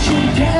几天。